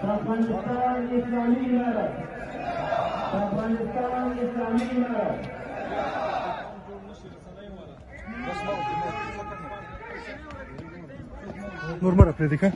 د افغانستان اسلامي امارت د افغانستان اسلامي امارت نور مره پرې دي که